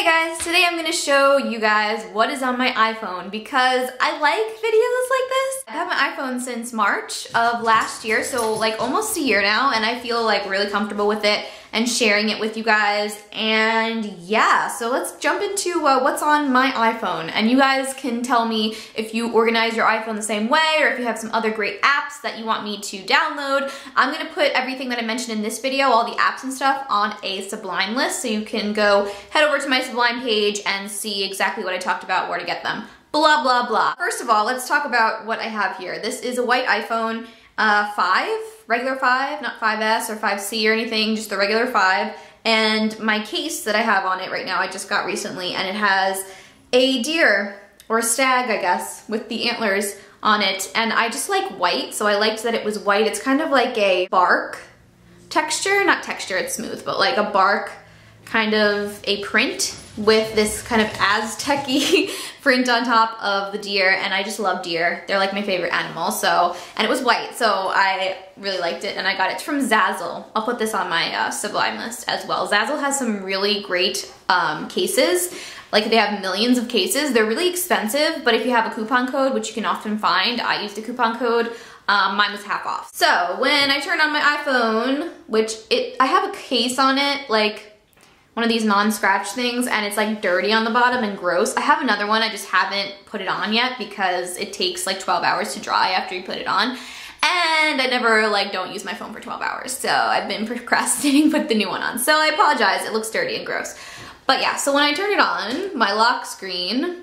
Hey guys, today I'm gonna show you guys what is on my iPhone because I like videos like this. I've had my iPhone since March of last year, so like almost a year now, and I feel like really comfortable with it and sharing it with you guys. And yeah, so let's jump into uh, what's on my iPhone. And you guys can tell me if you organize your iPhone the same way or if you have some other great apps that you want me to download. I'm gonna put everything that I mentioned in this video, all the apps and stuff, on a Subblime list. So you can go head over to my Subblime page and see exactly what I talked about, where to get them blah, blah, blah. First of all, let's talk about what I have here. This is a white iPhone uh, 5, regular 5, not 5S or 5C or anything, just the regular 5. And my case that I have on it right now, I just got recently, and it has a deer, or a stag, I guess, with the antlers on it. And I just like white, so I liked that it was white. It's kind of like a bark texture, not texture, it's smooth, but like a bark kind of a print with this kind of Aztec-y print on top of the deer and I just love deer. They're like my favorite animal. So, and it was white, so I really liked it and I got it from Zazzle. I'll put this on my uh, Subblime list as well. Zazzle has some really great um, cases. Like they have millions of cases. They're really expensive, but if you have a coupon code, which you can often find, I used a coupon code, um, mine was half off. So when I turn on my iPhone, which it, I have a case on it, like one of these non-scratch things and it's like dirty on the bottom and gross. I have another one, I just haven't put it on yet because it takes like 12 hours to dry after you put it on. And I never like don't use my phone for 12 hours. So I've been procrastinating put the new one on. So I apologize, it looks dirty and gross. But yeah, so when I turn it on, my lock screen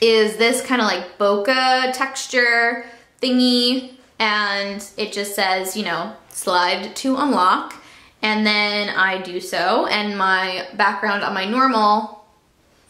is this kind of like bokeh texture thingy and it just says, you know, slide to unlock and then I do so and my background on my normal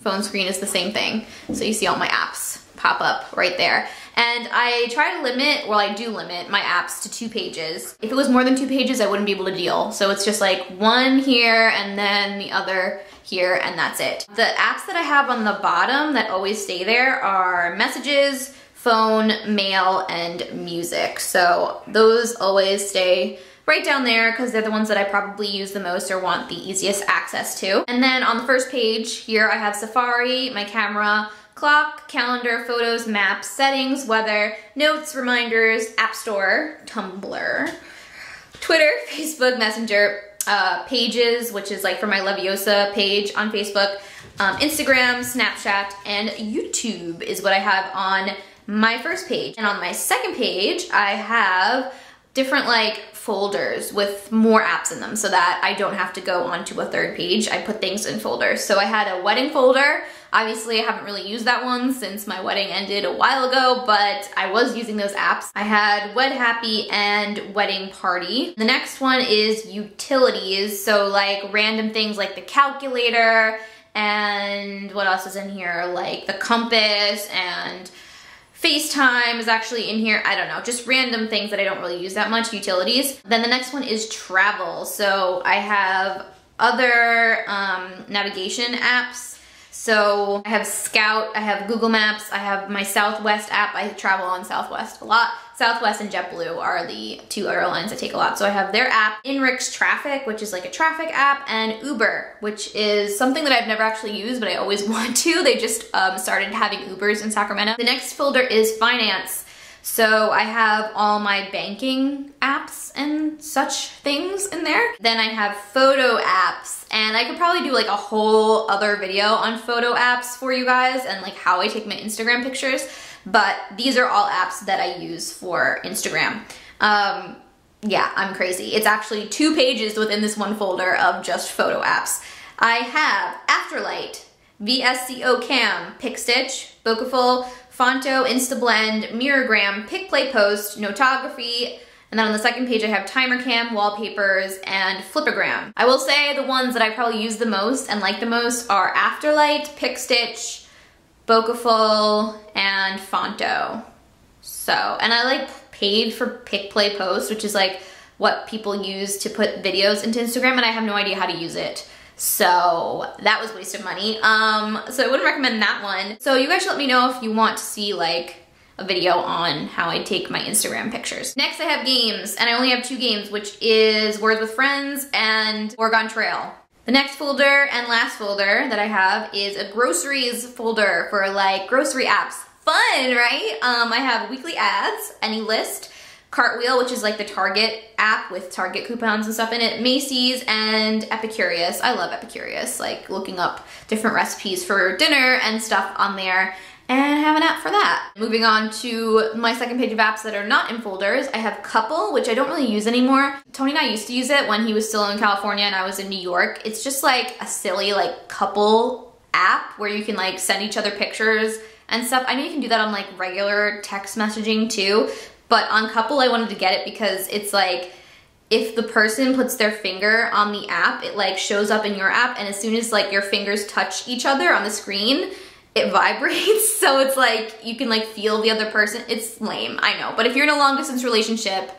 phone screen is the same thing. So you see all my apps pop up right there. And I try to limit, well I do limit my apps to two pages. If it was more than two pages, I wouldn't be able to deal. So it's just like one here and then the other here and that's it. The apps that I have on the bottom that always stay there are messages, phone, mail, and music. So those always stay right down there because they're the ones that I probably use the most or want the easiest access to. And then on the first page here I have Safari, my camera, clock, calendar, photos, maps, settings, weather, notes, reminders, app store, Tumblr, Twitter, Facebook, Messenger, uh, pages, which is like for my Leviosaa page on Facebook, um, Instagram, Snapchat, and YouTube is what I have on my first page. And on my second page, I have different like folders with more apps in them so that I don't have to go onto a third page. I put things in folders. So I had a wedding folder. Obviously I haven't really used that one since my wedding ended a while ago, but I was using those apps. I had Wed Happy and Wedding Party. The next one is utilities. So like random things like the calculator and what else is in here? Like the compass and FaceTime is actually in here. I don't know, just random things that I don't really use that much, utilities. Then the next one is travel. So I have other um, navigation apps. So I have Scout, I have Google Maps, I have my Southwest app. I travel on Southwest a lot. Southwest and JetBlue are the two airlines I take a lot. So I have their app, Inrix Traffic, which is like a traffic app, and Uber, which is something that I've never actually used, but I always want to. They just um, started having Ubers in Sacramento. The next folder is Finance. So I have all my banking apps and such things in there. Then I have photo apps and I could probably do like a whole other video on photo apps for you guys and like how I take my Instagram pictures but these are all apps that I use for Instagram. Um, yeah, I'm crazy. It's actually two pages within this one folder of just photo apps. I have Afterlight, VSCO Cam, PicStitch, Bokehful, Phonto, InstaBlend, Mirrorgram, PicPlay Post, Notography, and then on the second page I have timer cam, Wallpapers, and Flipagram. I will say the ones that I probably use the most and like the most are Afterlight, PicStitch, Bokehful, and Phonto. So, and I like paid for PicPlay Post, which is like what people use to put videos into Instagram and I have no idea how to use it. So that was waste of money. Um, so I wouldn't recommend that one. So you guys should let me know if you want to see like a video on how I take my Instagram pictures. Next I have games and I only have two games which is Words with Friends and Oregon Trail. The next folder and last folder that I have is a groceries folder for like grocery apps. Fun, right? Um, I have weekly ads, AnyList, Cartwheel, which is like the Target app with Target coupons and stuff in it, Macy's, and Epicurious. I love Epicurious, like looking up different recipes for dinner and stuff on there and have an app for that. Moving on to my second page of apps that are not in folders, I have Couple, which I don't really use anymore. Tony and I used to use it when he was still in California and I was in New York. It's just like a silly like couple app where you can like send each other pictures and stuff. I know you can do that on like regular text messaging too, but on Couple, I wanted to get it because it's like, if the person puts their finger on the app, it like shows up in your app and as soon as like your fingers touch each other on the screen, it vibrates. So it's like, you can like feel the other person. It's lame, I know. But if you're in a long distance relationship,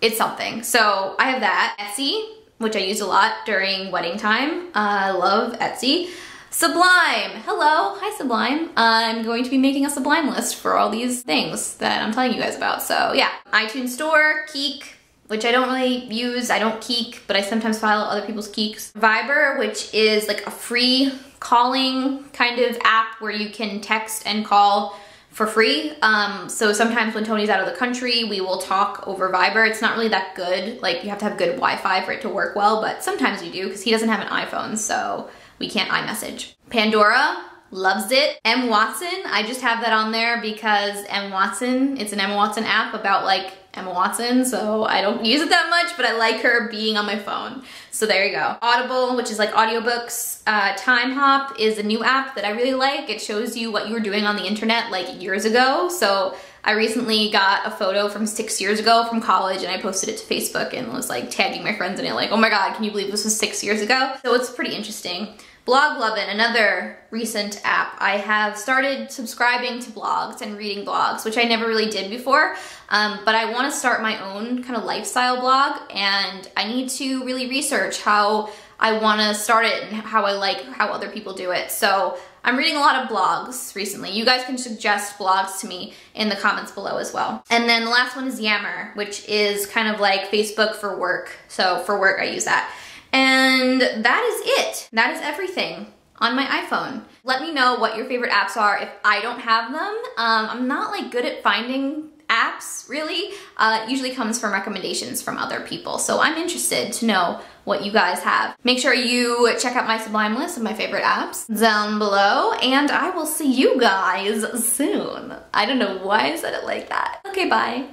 it's something. So I have that. Etsy, which I use a lot during wedding time. I love Etsy. Subblime, hello, hi Subblime. I'm going to be making a Subblime list for all these things that I'm telling you guys about. So yeah, iTunes Store, Keek, which I don't really use. I don't Keek, but I sometimes file other people's Keeks. Viber, which is like a free calling kind of app where you can text and call for free. Um, so sometimes when Tony's out of the country, we will talk over Viber. It's not really that good. Like you have to have good Wi-Fi for it to work well, but sometimes you do because he doesn't have an iPhone. So we can't iMessage. Pandora loves it. M Watson, I just have that on there because M Watson, it's an M Watson app about like Emma Watson, so I don't use it that much, but I like her being on my phone. So there you go. Audible, which is like audiobooks. Uh, Timehop is a new app that I really like. It shows you what you were doing on the internet like years ago. So I recently got a photo from six years ago from college and I posted it to Facebook and was like tagging my friends in it like, oh my God, can you believe this was six years ago? So it's pretty interesting. Bloglovin, another recent app. I have started subscribing to blogs and reading blogs, which I never really did before, um, but I wanna start my own kind of lifestyle blog and I need to really research how I wanna start it and how I like how other people do it. So I'm reading a lot of blogs recently. You guys can suggest blogs to me in the comments below as well. And then the last one is Yammer, which is kind of like Facebook for work. So for work, I use that. And that is it. That is everything on my iPhone. Let me know what your favorite apps are if I don't have them. Um, I'm not like good at finding apps really. Uh, usually comes from recommendations from other people. So I'm interested to know what you guys have. Make sure you check out my Subblime list of my favorite apps down below and I will see you guys soon. I don't know why I said it like that. Okay, bye.